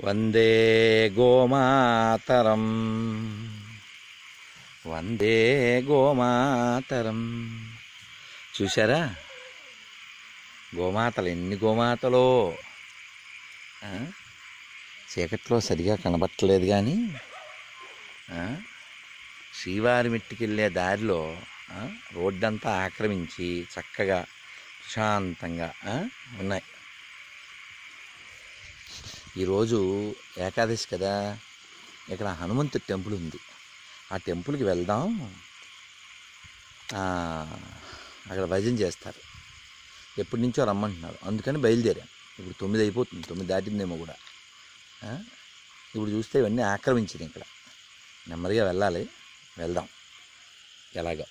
వందే గోమాతరం. వందే గోమాతరం. చూసారా గోమాతలు ఎన్ని గోమాతలో? చీకట్లో సరిగా కనబట్టలేదు కానీ శ్రీవారి మెట్టుకెళ్ళే దారిలో రోడ్డంతా ఆక్రమించి చక్కగా ప్రశాంతంగా ఉన్నాయి. ఈరోజు ఏకాదశి కదా ఇక్కడ హనుమంతుడి టెంపుల్ ఉంది. ఆ టెంపుల్కి వెళ్దాం. అక్కడ భజన చేస్తారు. ఎప్పటి నుంచో రమ్మంటున్నారు. అందుకని బయలుదేరాం. ఇప్పుడు తొమ్మిది అయిపోతుంది. తొమ్మిది దాటిందేమో కూడా. ఇప్పుడు చూస్తే ఇవన్నీ ఆక్రమించింది ఇక్కడ నెమ్మదిగా వెళ్ళాలి. వెళ్దాం. ఎలాగో.